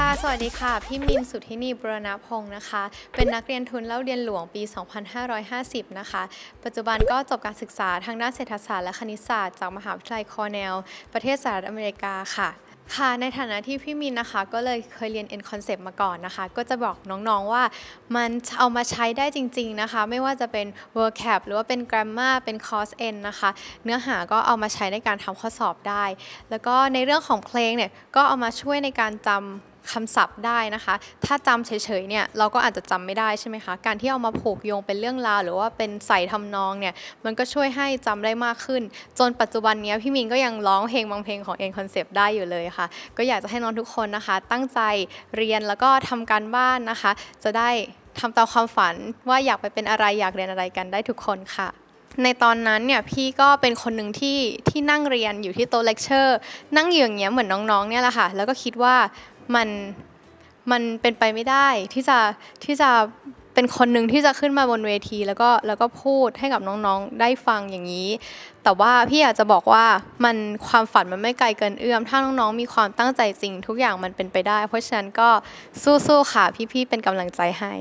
ค่ะ สวัสดีค่ะ พี่มินสุทธินีบุรณพงศ์นะคะ เป็นนักเรียนทุนเล่าเรียนหลวงปี 2550 นะคะ ปัจจุบันก็จบการศึกษาทางด้านเศรษฐศาสตร์และคณิตศาสตร์จากมหาวิทยาลัยคอร์เนล ประเทศสหรัฐอเมริกาค่ะค่ะ ในฐานะที่พี่มินนะคะก็เลยเคยเรียน N Concept มาก่อนนะคะ ก็จะบอกน้องๆว่ามันเอามาใช้ได้จริงๆนะคะ ไม่ว่าจะเป็น vocab หรือว่าเป็น grammar เป็น cos n นะคะ เนื้อหาก็เอามาใช้ในการทำข้อสอบได้ แล้วก็ในเรื่องของเพลงเนี่ย ก็เอามาช่วยในการจำ คำศัพท์ได้นะคะ ถ้าจำเฉยๆเนี่ยเราก็อาจจะจำไม่ได้ใช่ไหมคะ การที่เอามาผูกโยงเป็นเรื่องราว หรือว่าเป็นใส่ทำนองเนี่ยมันก็ช่วยให้จำได้มากขึ้น จนปัจจุบันนี้พี่มินก็ยังร้องเพลงบางเพลงของ N Concept ได้อยู่เลยค่ะ ก็อยากจะให้น้องทุกคนนะคะ ตั้งใจเรียนแล้วก็ทำการบ้านนะคะ จะได้ทำตามความฝันว่าอยากไปเป็นอะไรอยากเรียนอะไรกันได้ทุกคนค่ะในตอนนั้นเนี่ยพี่ก็เป็นคนหนึ่งที่ที่นั่งเรียนอยู่ที่โต๊ะเลคเชอร์ นั่งอยู่อย่างเงี้ยเหมือนน้องๆเนี่ยแหละค่ะ แล้วก็คิดว่า มันมันเป็นไปไม่ได้ที่จะที่จะเป็นคนหนึ่งที่จะขึ้นมาบนเวทีแล้วก็แล้วก็พูดให้กับน้องๆได้ฟังอย่างนี้ แต่ว่าพี่อยากจะบอกว่ามันความฝันมันไม่ไกลเกินเอื้อม ถ้าน้องๆมีความตั้งใจจริง ทุกอย่างมันเป็นไปได้ เพราะฉะนั้นก็สู้ๆค่ะพี่ๆเป็นกำลังใจให้